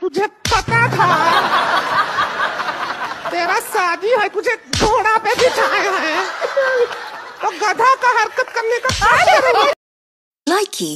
तुझे पता था। तेरा शादी है तुझे घोड़ा पे बिठाया है। तो गधा का हरकत करने का लाइकी